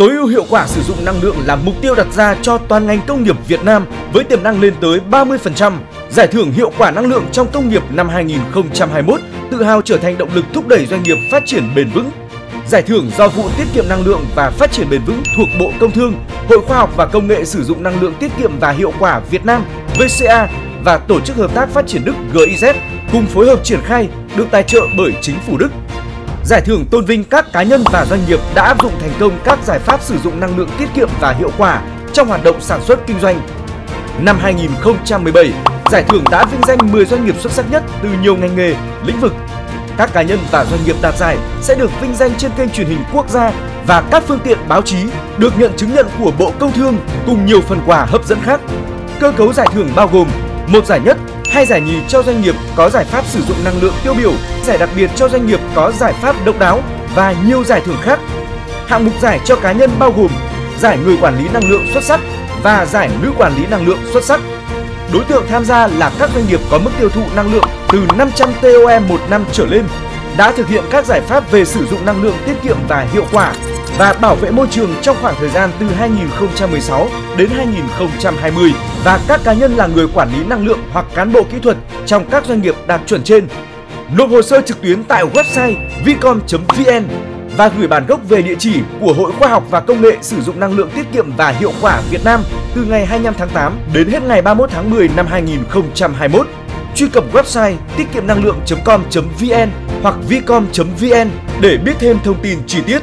Tối ưu hiệu quả sử dụng năng lượng là mục tiêu đặt ra cho toàn ngành công nghiệp Việt Nam với tiềm năng lên tới 30%. Giải thưởng hiệu quả năng lượng trong công nghiệp năm 2021 tự hào trở thành động lực thúc đẩy doanh nghiệp phát triển bền vững. Giải thưởng do vụ tiết kiệm năng lượng và phát triển bền vững thuộc Bộ Công Thương, Hội Khoa học và Công nghệ sử dụng năng lượng tiết kiệm và hiệu quả Việt Nam VCA và Tổ chức Hợp tác Phát triển Đức GIZ cùng phối hợp triển khai được tài trợ bởi chính phủ Đức. Giải thưởng tôn vinh các cá nhân và doanh nghiệp đã áp dụng thành công các giải pháp sử dụng năng lượng tiết kiệm và hiệu quả trong hoạt động sản xuất kinh doanh. Năm 2017, giải thưởng đã vinh danh 10 doanh nghiệp xuất sắc nhất từ nhiều ngành nghề, lĩnh vực. Các cá nhân và doanh nghiệp đạt giải sẽ được vinh danh trên kênh truyền hình quốc gia và các phương tiện báo chí được nhận chứng nhận của Bộ Công Thương cùng nhiều phần quà hấp dẫn khác. Cơ cấu giải thưởng bao gồm một giải nhất, hai giải nhì cho doanh nghiệp có giải pháp sử dụng năng lượng tiêu biểu, giải đặc biệt cho doanh nghiệp có giải pháp độc đáo và nhiều giải thưởng khác. Hạng mục giải cho cá nhân bao gồm giải người quản lý năng lượng xuất sắc và giải nữ quản lý năng lượng xuất sắc. Đối tượng tham gia là các doanh nghiệp có mức tiêu thụ năng lượng từ 500 TOE một năm trở lên, đã thực hiện các giải pháp về sử dụng năng lượng tiết kiệm và hiệu quả và bảo vệ môi trường trong khoảng thời gian từ 2016 đến 2020 và các cá nhân là người quản lý năng lượng hoặc cán bộ kỹ thuật trong các doanh nghiệp đạt chuẩn trên. Nộp hồ sơ trực tuyến tại website vicom.vn và gửi bản gốc về địa chỉ của Hội Khoa học và Công nghệ sử dụng năng lượng tiết kiệm và hiệu quả Việt Nam từ ngày 25 tháng 8 đến hết ngày 31 tháng 10 năm 2021. Truy cập website tiết kiệm năng lượng.com.vn hoặc vicom.vn để biết thêm thông tin chi tiết.